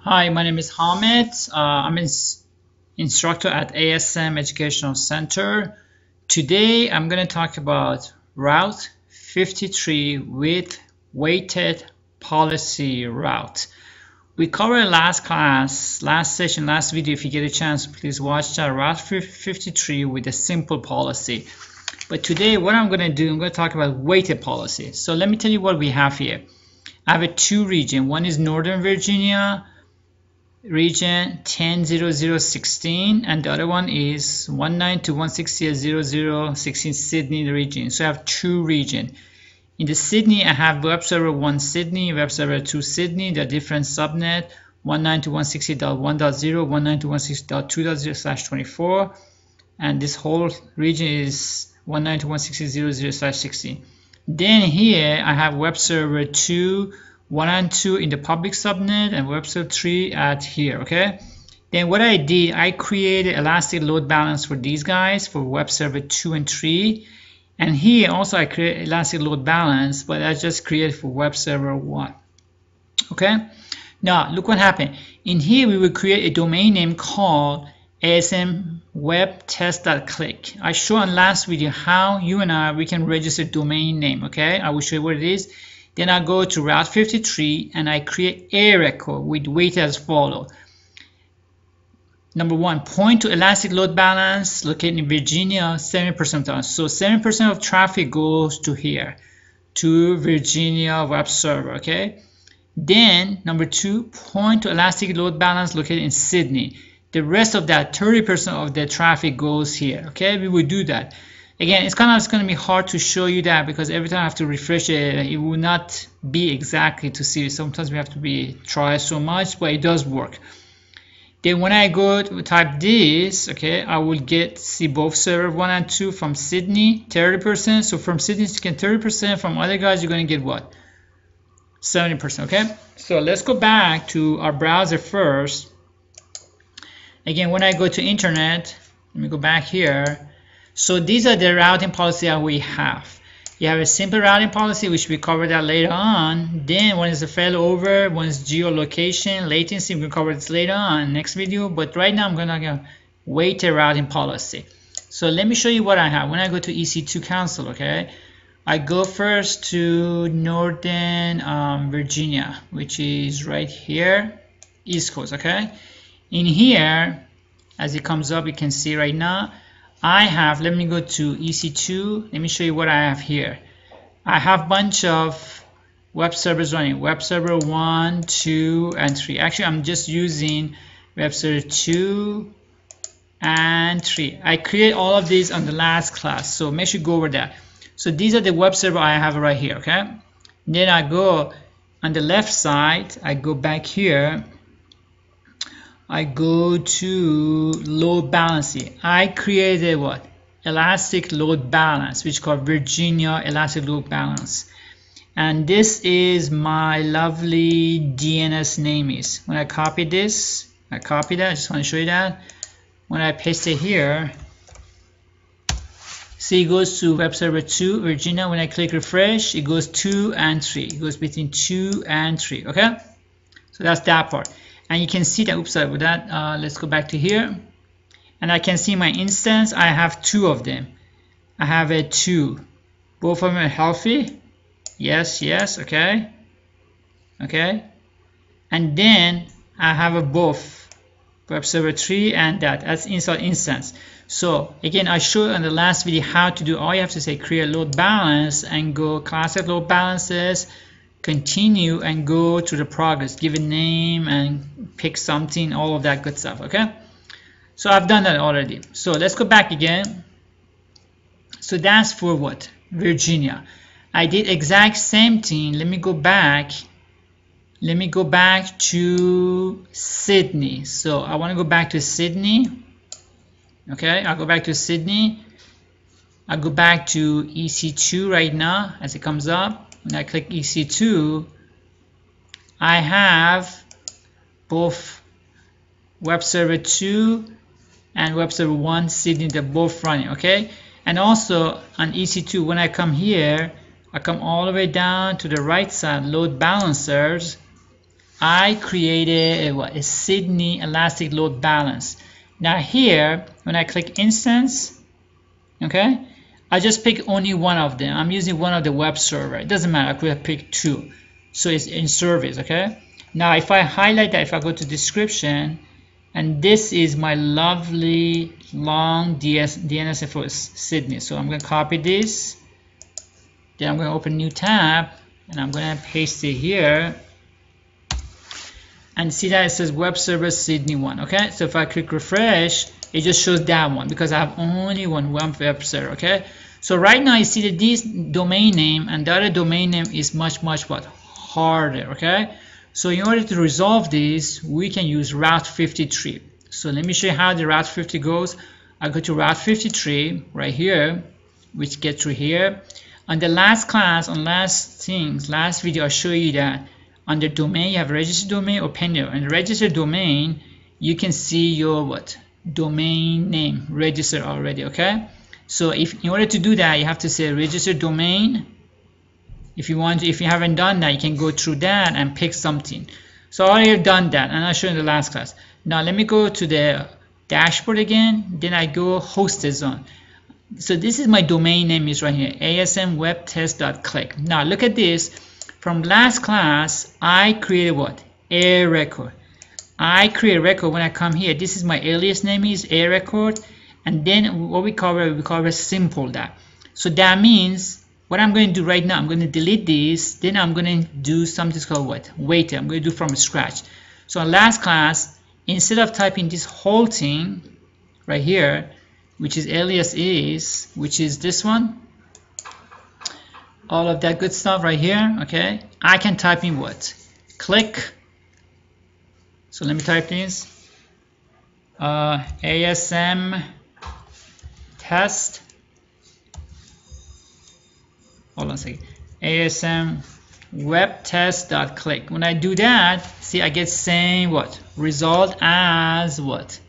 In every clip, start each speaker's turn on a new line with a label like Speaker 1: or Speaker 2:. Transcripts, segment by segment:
Speaker 1: Hi, my name is Hamid. Uh, I'm an instructor at ASM Educational Center. Today I'm going to talk about Route 53 with weighted policy route. We covered last class, last session, last video. If you get a chance, please watch that Route 53 with a simple policy. But today what I'm going to do, I'm going to talk about weighted policy. So let me tell you what we have here. I have a two region. One is Northern Virginia, region 100016 and the other one is 192.168.0016 Sydney region. So I have two region. In the Sydney, I have web server 1 Sydney, web server 2 Sydney, the different subnet 192.168.1.0, 192.168.2.0 slash 24, and this whole region is 192.168.0.0 slash 16. Then here I have web server 2 1 and 2 in the public subnet and web server 3 at here okay? Then what I did I created elastic load balance for these guys for web server 2 and 3 and here also I create elastic load balance but I just created for web server 1 okay? Now look what happened. In here we will create a domain name called asm web test.click I showed in last video how you and I we can register domain name okay? I will show you what it is then I go to Route 53 and I create a record with weight as follow. Number one, point to elastic load balance located in Virginia, 70% of. So 70% of traffic goes to here, to Virginia web server, okay? Then, number two, point to elastic load balance located in Sydney. The rest of that, 30% of the traffic goes here, okay? We will do that. Again, it's kind of going to be hard to show you that because every time I have to refresh it, it will not be exactly to see. Sometimes we have to be try so much, but it does work. Then when I go to type this, okay, I will get see both server 1 and 2 from Sydney, 30%. So from Sydney, you can get 30%. From other guys, you're going to get what? 70%, okay? So let's go back to our browser first. Again, when I go to internet, let me go back here so these are the routing policy that we have. You have a simple routing policy, which we cover that later on. Then when it's a failover, when it's geolocation, latency, we'll cover this later on next video. But right now I'm gonna go weighted routing policy. So let me show you what I have. When I go to EC2 console, okay, I go first to Northern um, Virginia, which is right here, East Coast, okay? In here, as it comes up, you can see right now, I have, let me go to EC2. Let me show you what I have here. I have bunch of web servers running. Web server 1, 2, and 3. Actually, I'm just using web server 2 and 3. I create all of these on the last class, so make sure you go over that. So these are the web server I have right here, okay? Then I go on the left side, I go back here I go to load balancing. I created what? Elastic load balance, which called Virginia Elastic Load Balance. And this is my lovely DNS name is. When I copy this, I copy that, I just want to show you that. When I paste it here, see it goes to web server 2, Virginia. When I click refresh, it goes 2 and 3. It goes between 2 and 3, okay? So that's that part and you can see that oops sorry with that. Uh, let's go back to here. And I can see my instance I have two of them. I have a two. Both of them are healthy. Yes yes okay. Okay. And then I have a both web server 3 and that. That's inside instance so again I showed in the last video how to do. All you have to say create load balance and go classic load balances continue and go to the progress give a name and pick something all of that good stuff okay? So I've done that already. So let's go back again. So that's for what? Virginia. I did exact same thing. Let me go back. Let me go back to Sydney. So I want to go back to Sydney okay? I'll go back to Sydney. I'll go back to EC2 right now as it comes up when I click EC2 I have both web server 2 and web server 1 sitting they're both running okay and also on EC2 when I come here I come all the way down to the right side load balancers I created a, what, a Sydney elastic load balance. Now here, when I click instance, okay, I just pick only one of them. I'm using one of the web server. It doesn't matter, I could have picked two. So it's in service, okay? Now if I highlight that, if I go to description, and this is my lovely long DS, DNS for Sydney. So I'm going to copy this, then I'm going to open new tab, and I'm going to paste it here and see that it says web server Sydney 1 okay so if I click refresh it just shows that one because I have only one web server okay? So right now you see that this domain name and the other domain name is much much what? Harder okay? So in order to resolve this we can use route 53 so let me show you how the route 50 goes. I go to route 53 right here which gets through here. On the last class on last things last video I show you that under domain you have registered domain or pending. And registered domain you can see your what domain name registered already okay? So if in order to do that you have to say register domain. If you want if you haven't done that you can go through that and pick something. So I already have done that and I showed in the last class. Now let me go to the dashboard again then I go hosted zone. So this is my domain name is right here asmwebtest.click now look at this. From last class, I created what? A record. I create a record when I come here. This is my alias name is A record. And then what we cover, we cover simple that. So that means what I'm going to do right now, I'm going to delete this. Then I'm going to do something called what? Weight. I'm going to do from scratch. So in last class, instead of typing this whole thing right here, which is alias is, which is this one, all of that good stuff right here okay I can type in what click so let me type this uh, ASM test. Hold on a second. ASM web test dot click. When I do that see I get same what? Result as what?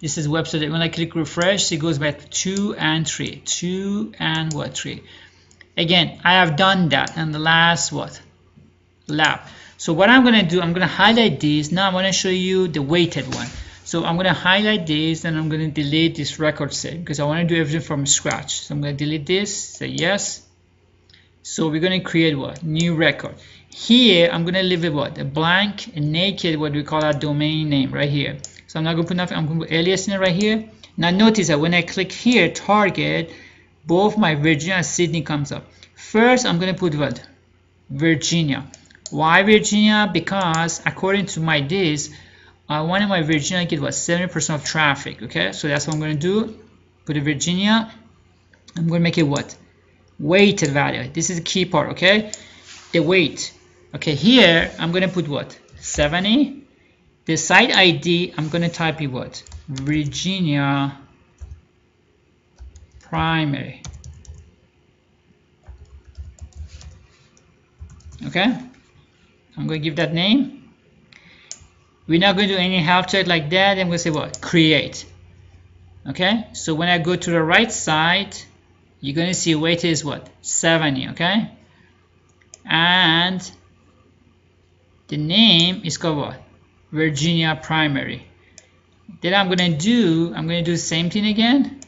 Speaker 1: This is website when I click refresh it goes back to 2 and 3 2 and what? 3 Again, I have done that in the last what? Lab. So what I'm going to do, I'm going to highlight these. Now I'm to show you the weighted one. So I'm going to highlight this and I'm going to delete this record set because I want to do everything from scratch. So I'm going to delete this, say yes. So we're going to create what? New record. Here I'm going to leave it what? A blank, a naked, what we call our domain name right here. So I'm not to put nothing, I'm to put alias in it right here. Now notice that when I click here, target, both my Virginia and Sydney comes up. First, I'm going to put what? Virginia. Why Virginia? Because according to my this, I wanted my Virginia get what 70% of traffic. Okay, so that's what I'm going to do. Put a Virginia. I'm going to make it what? Weighted value. This is the key part. Okay, the weight. Okay, here I'm going to put what? 70. The site ID I'm going to type in what? Virginia primary. Okay, I'm going to give that name. We're not going to do any health check like that. I'm going to say what? Create. Okay, so when I go to the right side, you're going to see weight is what? 70. Okay, and the name is called what? Virginia primary. Then I'm going to do, I'm going to do the same thing again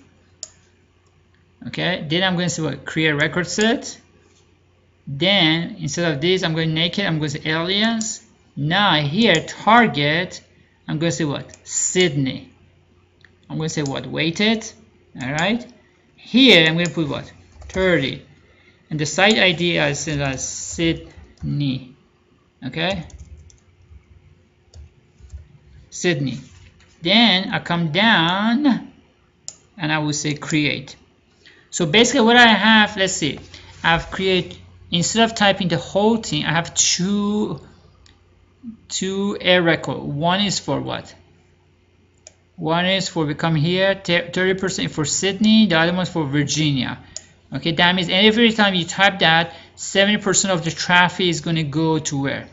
Speaker 1: okay then I'm going to say what create record set then instead of this I'm going to naked I'm going to say alias now here target I'm going to say what? Sydney. I'm going to say what? Weighted? All right here I'm going to put what? 30 and the site ID I said as Sydney. Okay? Sydney. Then I come down and I will say create. So basically what I have, let's see, I've created, instead of typing the whole thing, I have two, two A record. One is for what? One is for we come here, 30% for Sydney, the other one is for Virginia. Okay, that means every time you type that, 70% of the traffic is going to go to where?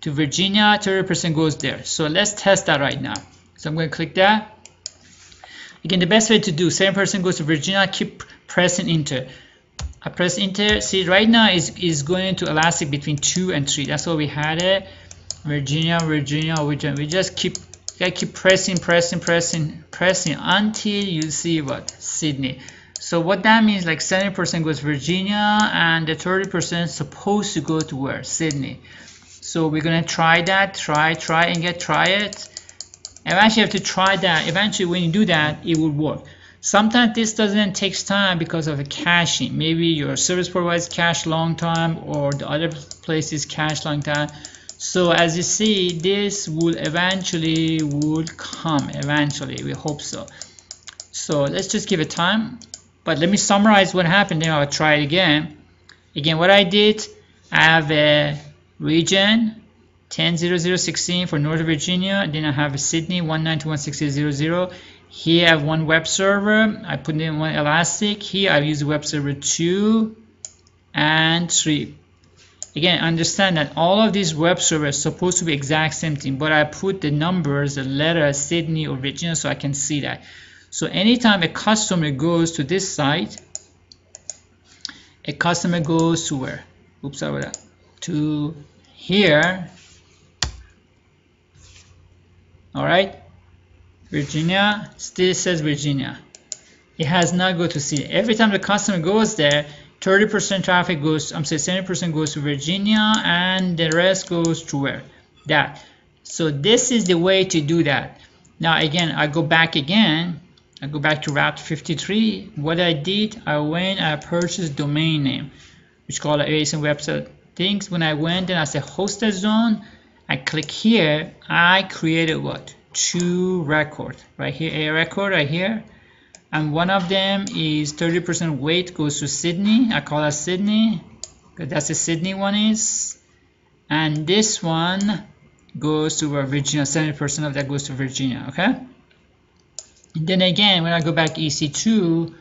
Speaker 1: To Virginia, 30% goes there. So let's test that right now. So I'm going to click that. Again, the best way to do, 7% goes to Virginia, keep pressing enter. I press enter. See, right now is is going to elastic between two and three. That's what we had it. Virginia, Virginia, Virginia. We just keep gotta keep pressing, pressing, pressing, pressing until you see what Sydney. So what that means, like 70% goes Virginia, and the 30% supposed to go to where Sydney. So we're gonna try that, try, try, and get try it. Eventually, you have to try that. Eventually, when you do that, it will work. Sometimes this doesn't takes time because of the caching. Maybe your service provides cache long time, or the other places cache long time. So as you see this will eventually would come eventually. We hope so. So let's just give it time. But let me summarize what happened then I'll try it again. Again what I did I have a region 100016 for Northern Virginia. Then I have a Sydney 192.168.0.0 here I have one web server I put in one elastic here I use web server 2 and 3 Again, understand that all of these web servers supposed to be exact same thing, but I put the numbers, the letter Sydney or Virginia so I can see that. So anytime a customer goes to this site, a customer goes to where? Oops, sorry that. To here. All right. Virginia still says Virginia. It has not go to see. Every time the customer goes there, 30% traffic goes, I'm saying 70% goes to Virginia and the rest goes to where? That. So this is the way to do that. Now again, I go back again. I go back to Route 53. What I did, I went, I purchased domain name, which called ASM website things. When I went and I said hosted zone, I click here, I created what? Two record. Right here, a record right here. And one of them is 30% weight goes to Sydney. I call that Sydney because that's the Sydney one is. And this one goes to Virginia 70% of that goes to Virginia okay? Then again when I go back EC2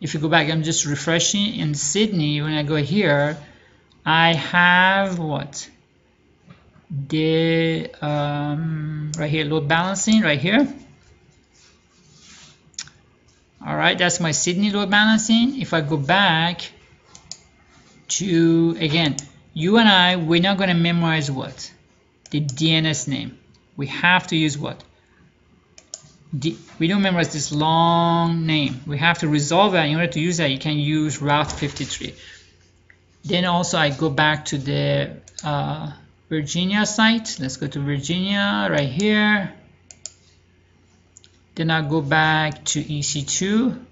Speaker 1: if you go back I'm just refreshing in Sydney when I go here I have what the um, right here load balancing right here. All right that's my Sydney load balancing. If I go back to again you and I we're not going to memorize what? The DNS name. We have to use what? D we don't memorize this long name. We have to resolve that. In order to use that you can use route 53 then also I go back to the uh, Virginia site. Let's go to Virginia right here. Then I go back to EC2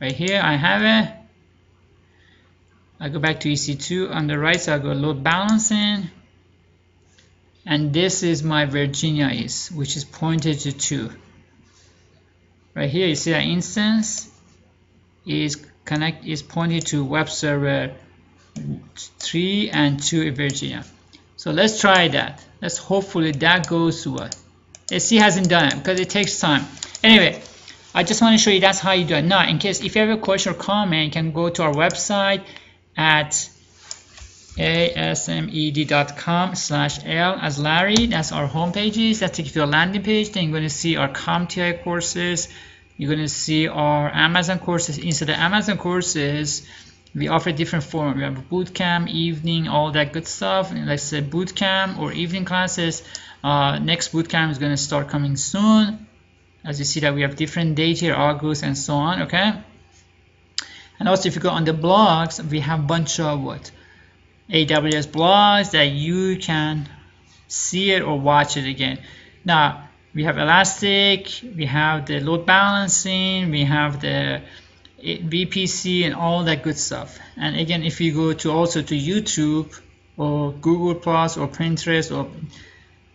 Speaker 1: right here I have it. I go back to EC2 on the right so I go load balancing. And this is my Virginia is which is pointed to 2 right here you see that instance? Is connect is pointed to web server 3 and 2 in Virginia so let's try that let's hopefully that goes what SC hasn't done it because it takes time. Anyway, I just want to show you that's how you do it. Now, in case if you have a question or comment, you can go to our website at asmed.com slash l as Larry. That's our home pages. That takes you to a landing page. Then you're going to see our CompTIA courses. You're going to see our Amazon courses. Inside the Amazon courses, we offer different form. We have boot camp, evening, all that good stuff. And let's say boot camp or evening classes. Uh, next bootcamp is going to start coming soon. As you see that we have different dates here, August and so on, okay? And also if you go on the blogs, we have bunch of what? AWS blogs that you can see it or watch it again. Now, we have Elastic, we have the load balancing, we have the VPC and all that good stuff. And again, if you go to also to YouTube or Google Plus or Pinterest or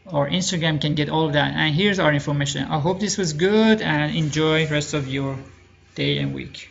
Speaker 1: or Instagram can get all of that. And here's our information. I hope this was good and enjoy rest of your day and week